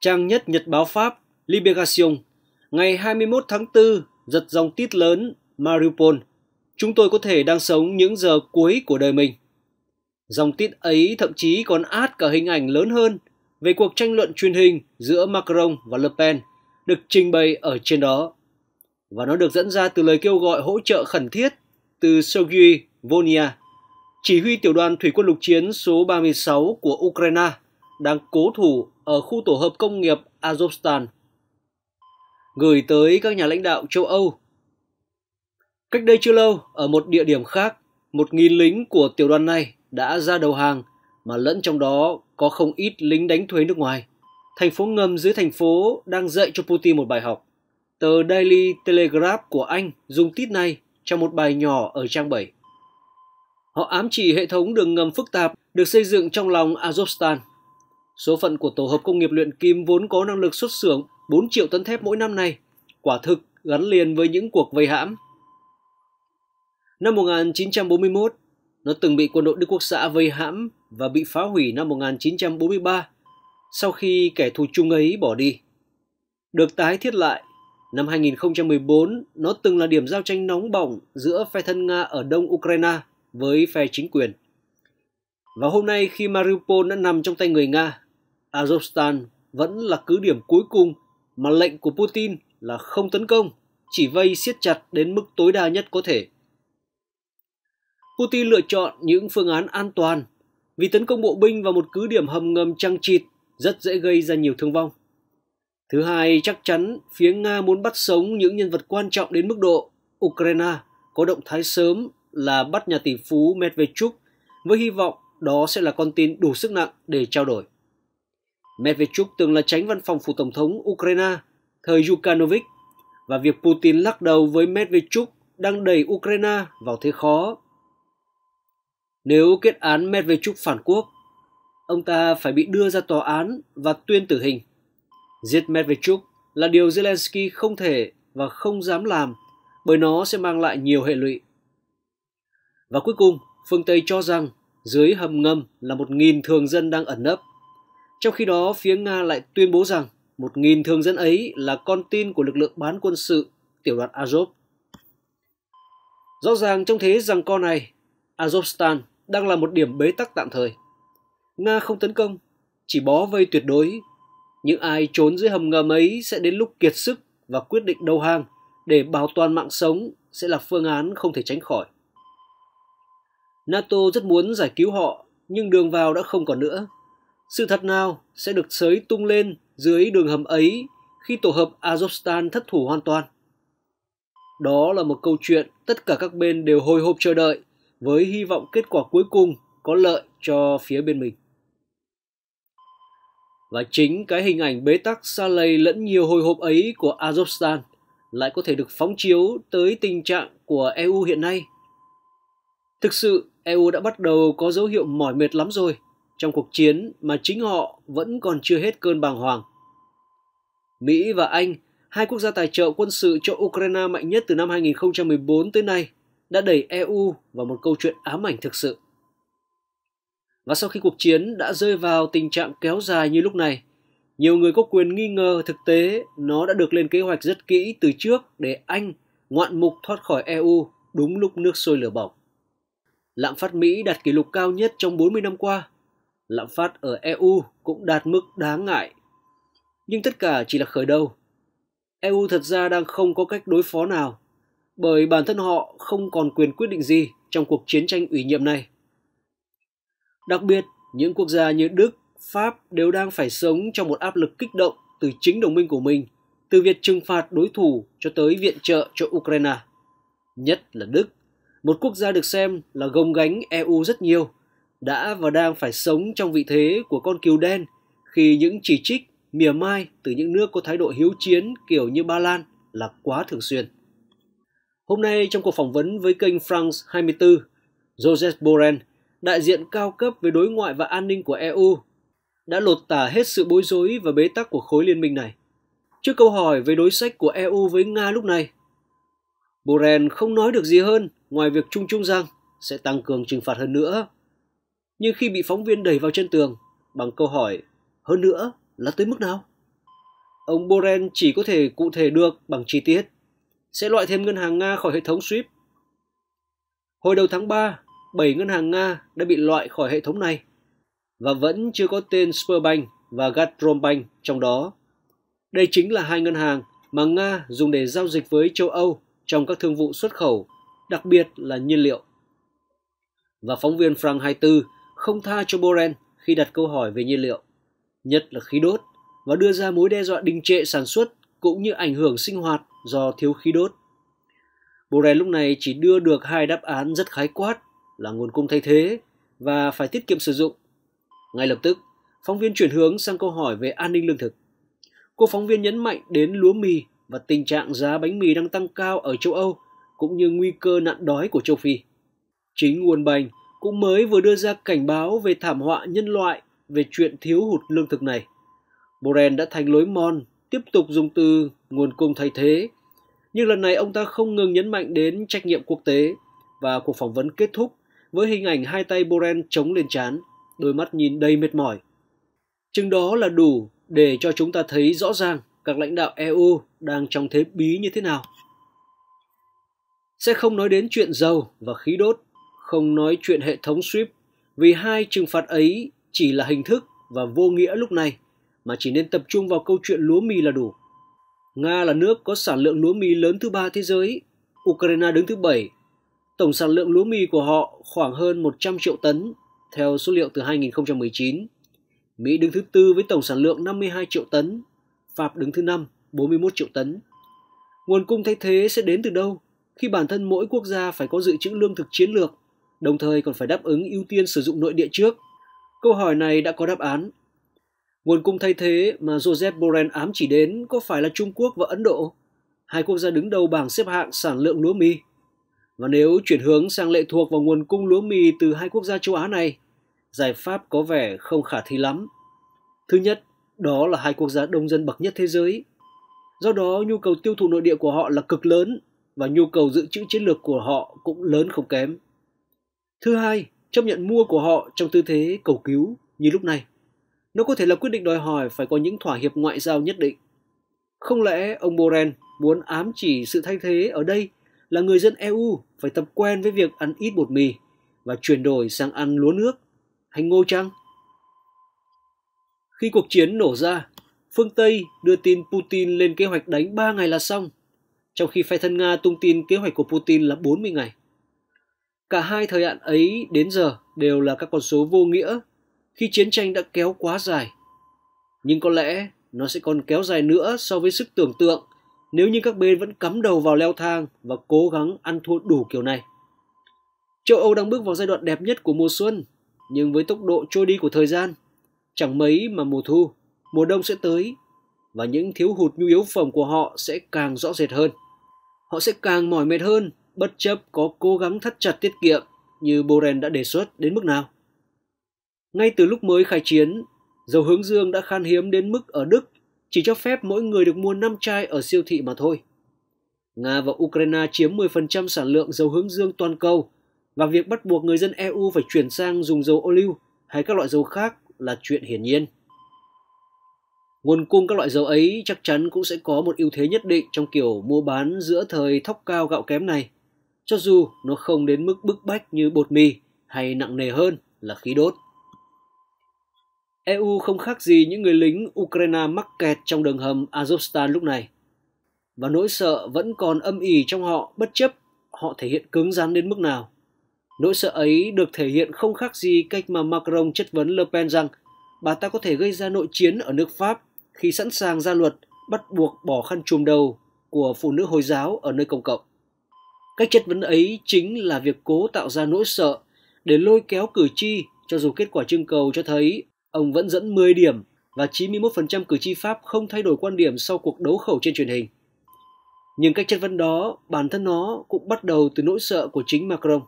Trang nhất Nhật báo Pháp Libération ngày 21 tháng 4 giật dòng tít lớn Mariupol. Chúng tôi có thể đang sống những giờ cuối của đời mình. Dòng tít ấy thậm chí còn át cả hình ảnh lớn hơn về cuộc tranh luận truyền hình giữa Macron và Le Pen được trình bày ở trên đó. Và nó được dẫn ra từ lời kêu gọi hỗ trợ khẩn thiết từ Sergei Vonia, chỉ huy tiểu đoàn thủy quân lục chiến số 36 của Ukraine đang cố thủ ở khu tổ hợp công nghiệp Azovstan, gửi tới các nhà lãnh đạo châu Âu. Cách đây chưa lâu, ở một địa điểm khác, một nghìn lính của tiểu đoàn này đã ra đầu hàng, mà lẫn trong đó có không ít lính đánh thuế nước ngoài. Thành phố ngầm dưới thành phố đang dạy cho Putin một bài học. Tờ Daily Telegraph của Anh dùng tít này trong một bài nhỏ ở trang 7. Họ ám chỉ hệ thống đường ngầm phức tạp được xây dựng trong lòng Azovstan. Số phận của tổ hợp công nghiệp luyện kim vốn có năng lực xuất xưởng 4 triệu tấn thép mỗi năm này quả thực gắn liền với những cuộc vây hãm. Năm 1941, nó từng bị quân đội Đức Quốc xã vây hãm và bị phá hủy năm 1943 sau khi kẻ thù chung ấy bỏ đi. Được tái thiết lại, năm 2014 nó từng là điểm giao tranh nóng bỏng giữa phe thân Nga ở đông Ukraine với phe chính quyền. Và hôm nay khi Mariupol đã nằm trong tay người Nga, Azovstan vẫn là cứ điểm cuối cùng mà lệnh của Putin là không tấn công, chỉ vây siết chặt đến mức tối đa nhất có thể. Putin lựa chọn những phương án an toàn vì tấn công bộ binh vào một cứ điểm hầm ngầm trăng trịt rất dễ gây ra nhiều thương vong. Thứ hai, chắc chắn phía Nga muốn bắt sống những nhân vật quan trọng đến mức độ Ukraine có động thái sớm là bắt nhà tỷ phú Medvedchuk với hy vọng đó sẽ là con tin đủ sức nặng để trao đổi. Medvedchuk từng là tránh văn phòng phủ tổng thống Ukraine thời Yukanovich và việc Putin lắc đầu với Medvedchuk đang đẩy Ukraine vào thế khó. Nếu kết án Medvedchuk phản quốc, ông ta phải bị đưa ra tòa án và tuyên tử hình. Giết Medvedchuk là điều Zelensky không thể và không dám làm bởi nó sẽ mang lại nhiều hệ lụy. Và cuối cùng, phương Tây cho rằng dưới hầm ngầm là một nghìn thường dân đang ẩn nấp. Trong khi đó, phía Nga lại tuyên bố rằng một nghìn thường dân ấy là con tin của lực lượng bán quân sự tiểu đoàn Azov. Rõ ràng trong thế rằng con này, Azovstan đang là một điểm bế tắc tạm thời. Nga không tấn công, chỉ bó vây tuyệt đối. Những ai trốn dưới hầm ngầm ấy sẽ đến lúc kiệt sức và quyết định đầu hàng để bảo toàn mạng sống sẽ là phương án không thể tránh khỏi. NATO rất muốn giải cứu họ, nhưng đường vào đã không còn nữa. Sự thật nào sẽ được sới tung lên dưới đường hầm ấy khi tổ hợp Azovstan thất thủ hoàn toàn? Đó là một câu chuyện tất cả các bên đều hồi hộp chờ đợi với hy vọng kết quả cuối cùng có lợi cho phía bên mình. Và chính cái hình ảnh bế tắc xa lầy lẫn nhiều hồi hộp ấy của Azovstan lại có thể được phóng chiếu tới tình trạng của EU hiện nay. Thực sự, EU đã bắt đầu có dấu hiệu mỏi mệt lắm rồi trong cuộc chiến mà chính họ vẫn còn chưa hết cơn bàng hoàng. Mỹ và Anh, hai quốc gia tài trợ quân sự cho Ukraine mạnh nhất từ năm 2014 tới nay, đã đẩy EU vào một câu chuyện ám ảnh thực sự. Và sau khi cuộc chiến đã rơi vào tình trạng kéo dài như lúc này, nhiều người có quyền nghi ngờ thực tế nó đã được lên kế hoạch rất kỹ từ trước để Anh ngoạn mục thoát khỏi EU đúng lúc nước sôi lửa bỏng. Lạm phát Mỹ đạt kỷ lục cao nhất trong 40 năm qua. Lạm phát ở EU cũng đạt mức đáng ngại. Nhưng tất cả chỉ là khởi đầu. EU thật ra đang không có cách đối phó nào bởi bản thân họ không còn quyền quyết định gì trong cuộc chiến tranh ủy nhiệm này. Đặc biệt, những quốc gia như Đức, Pháp đều đang phải sống trong một áp lực kích động từ chính đồng minh của mình, từ việc trừng phạt đối thủ cho tới viện trợ cho Ukraine. Nhất là Đức, một quốc gia được xem là gồng gánh EU rất nhiều, đã và đang phải sống trong vị thế của con cừu đen khi những chỉ trích, mỉa mai từ những nước có thái độ hiếu chiến kiểu như Ba Lan là quá thường xuyên. Hôm nay trong cuộc phỏng vấn với kênh France 24, Joseph Borrell, đại diện cao cấp về đối ngoại và an ninh của EU, đã lột tả hết sự bối rối và bế tắc của khối liên minh này. Trước câu hỏi về đối sách của EU với Nga lúc này, Borrell không nói được gì hơn ngoài việc chung chung rằng sẽ tăng cường trừng phạt hơn nữa. Nhưng khi bị phóng viên đẩy vào chân tường bằng câu hỏi hơn nữa là tới mức nào? ông Borrell chỉ có thể cụ thể được bằng chi tiết. Sẽ loại thêm ngân hàng Nga khỏi hệ thống SWIFT. Hồi đầu tháng 3, 7 ngân hàng Nga đã bị loại khỏi hệ thống này và vẫn chưa có tên Sberbank và Gazprombank trong đó. Đây chính là hai ngân hàng mà Nga dùng để giao dịch với châu Âu trong các thương vụ xuất khẩu, đặc biệt là nhiên liệu. Và phóng viên Frank 24 không tha cho Borrell khi đặt câu hỏi về nhiên liệu, nhất là khí đốt, và đưa ra mối đe dọa đình trệ sản xuất cũng như ảnh hưởng sinh hoạt do thiếu khí đốt. Borrell lúc này chỉ đưa được hai đáp án rất khái quát là nguồn cung thay thế và phải tiết kiệm sử dụng. Ngay lập tức, phóng viên chuyển hướng sang câu hỏi về an ninh lương thực. Cô phóng viên nhấn mạnh đến lúa mì và tình trạng giá bánh mì đang tăng cao ở châu Âu cũng như nguy cơ nạn đói của châu Phi. Chính World Bank cũng mới vừa đưa ra cảnh báo về thảm họa nhân loại về chuyện thiếu hụt lương thực này. Borrell đã thành lối mòn, tiếp tục dùng từ nguồn cung thay thế. Nhưng lần này ông ta không ngừng nhấn mạnh đến trách nhiệm quốc tế và cuộc phỏng vấn kết thúc với hình ảnh hai tay Borrell chống lên chán, đôi mắt nhìn đầy mệt mỏi. Chừng đó là đủ để cho chúng ta thấy rõ ràng các lãnh đạo EU đang trong thế bí như thế nào. Sẽ không nói đến chuyện dầu và khí đốt, không nói chuyện hệ thống SWIFT vì hai trừng phạt ấy chỉ là hình thức và vô nghĩa lúc này mà chỉ nên tập trung vào câu chuyện lúa mì là đủ. Nga là nước có sản lượng lúa mì lớn thứ ba thế giới, Ukraine đứng thứ bảy. Tổng sản lượng lúa mì của họ khoảng hơn 100 triệu tấn, theo số liệu từ 2019. Mỹ đứng thứ tư với tổng sản lượng 52 triệu tấn, Pháp đứng thứ năm 41 triệu tấn. Nguồn cung thay thế sẽ đến từ đâu khi bản thân mỗi quốc gia phải có dự trữ lương thực chiến lược, đồng thời còn phải đáp ứng ưu tiên sử dụng nội địa trước? Câu hỏi này đã có đáp án. Nguồn cung thay thế mà Joseph Borrell ám chỉ đến có phải là Trung Quốc và Ấn Độ, hai quốc gia đứng đầu bảng xếp hạng sản lượng lúa mì. Và nếu chuyển hướng sang lệ thuộc vào nguồn cung lúa mì từ hai quốc gia châu Á này, giải pháp có vẻ không khả thi lắm. Thứ nhất, đó là hai quốc gia đông dân bậc nhất thế giới. Do đó, nhu cầu tiêu thụ nội địa của họ là cực lớn và nhu cầu dự trữ chiến lược của họ cũng lớn không kém. Thứ hai, chấp nhận mua của họ trong tư thế cầu cứu như lúc này. Nó có thể là quyết định đòi hỏi phải có những thỏa hiệp ngoại giao nhất định. Không lẽ ông Borrell muốn ám chỉ sự thay thế ở đây là người dân EU phải tập quen với việc ăn ít bột mì và chuyển đổi sang ăn lúa nước hay ngô chăng? Khi cuộc chiến nổ ra, phương Tây đưa tin Putin lên kế hoạch đánh 3 ngày là xong, trong khi phe thân Nga tung tin kế hoạch của Putin là 40 ngày. Cả hai thời hạn ấy đến giờ đều là các con số vô nghĩa khi chiến tranh đã kéo quá dài. Nhưng có lẽ nó sẽ còn kéo dài nữa so với sức tưởng tượng nếu như các bên vẫn cắm đầu vào leo thang và cố gắng ăn thua đủ kiểu này. Châu Âu đang bước vào giai đoạn đẹp nhất của mùa xuân, nhưng với tốc độ trôi đi của thời gian, chẳng mấy mà mùa thu, mùa đông sẽ tới và những thiếu hụt nhu yếu phẩm của họ sẽ càng rõ rệt hơn. Họ sẽ càng mỏi mệt hơn bất chấp có cố gắng thắt chặt tiết kiệm như Borrell đã đề xuất đến mức nào. Ngay từ lúc mới khai chiến, dầu hướng dương đã khan hiếm đến mức ở Đức chỉ cho phép mỗi người được mua 5 chai ở siêu thị mà thôi. Nga và Ukraine chiếm 10% sản lượng dầu hướng dương toàn cầu và việc bắt buộc người dân EU phải chuyển sang dùng dầu ô liu hay các loại dầu khác là chuyện hiển nhiên. Nguồn cung các loại dầu ấy chắc chắn cũng sẽ có một ưu thế nhất định trong kiểu mua bán giữa thời thóc cao gạo kém này, cho dù nó không đến mức bức bách như bột mì hay nặng nề hơn là khí đốt. EU không khác gì những người lính Ukraine mắc kẹt trong đường hầm Azovstan lúc này. Và nỗi sợ vẫn còn âm ỉ trong họ bất chấp họ thể hiện cứng rắn đến mức nào. Nỗi sợ ấy được thể hiện không khác gì cách mà Macron chất vấn Le Pen rằng bà ta có thể gây ra nội chiến ở nước Pháp khi sẵn sàng ra luật bắt buộc bỏ khăn trùm đầu của phụ nữ Hồi giáo ở nơi công cộng. Cách chất vấn ấy chính là việc cố tạo ra nỗi sợ để lôi kéo cử tri cho dù kết quả trưng cầu cho thấy ông vẫn dẫn 10 điểm và 91% cử tri Pháp không thay đổi quan điểm sau cuộc đấu khẩu trên truyền hình. Nhưng cách chất vấn đó, bản thân nó cũng bắt đầu từ nỗi sợ của chính Macron.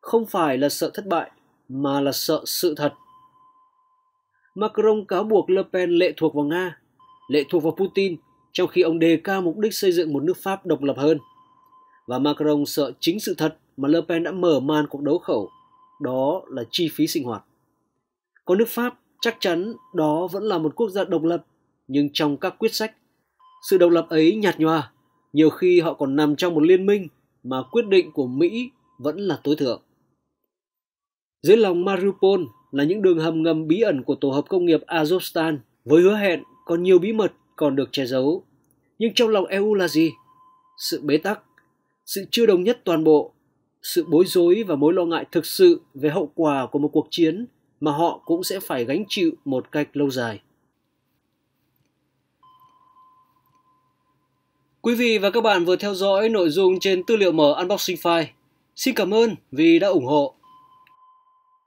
Không phải là sợ thất bại, mà là sợ sự thật. Macron cáo buộc Le Pen lệ thuộc vào Nga, lệ thuộc vào Putin, trong khi ông đề cao mục đích xây dựng một nước Pháp độc lập hơn. Và Macron sợ chính sự thật mà Le Pen đã mở màn cuộc đấu khẩu, đó là chi phí sinh hoạt. Còn nước Pháp chắc chắn đó vẫn là một quốc gia độc lập, nhưng trong các quyết sách Sự độc lập ấy nhạt nhòa, nhiều khi họ còn nằm trong một liên minh mà quyết định của Mỹ vẫn là tối thượng. Dưới lòng Mariupol là những đường hầm ngầm bí ẩn của tổ hợp công nghiệp Azovstan với hứa hẹn còn nhiều bí mật còn được che giấu. Nhưng trong lòng EU là gì? Sự bế tắc, sự chưa đồng nhất toàn bộ, sự bối rối và mối lo ngại thực sự về hậu quả của một cuộc chiến mà họ cũng sẽ phải gánh chịu một cách lâu dài. Quý vị và các bạn vừa theo dõi nội dung trên tư liệu mở Unboxing File. Xin cảm ơn vì đã ủng hộ.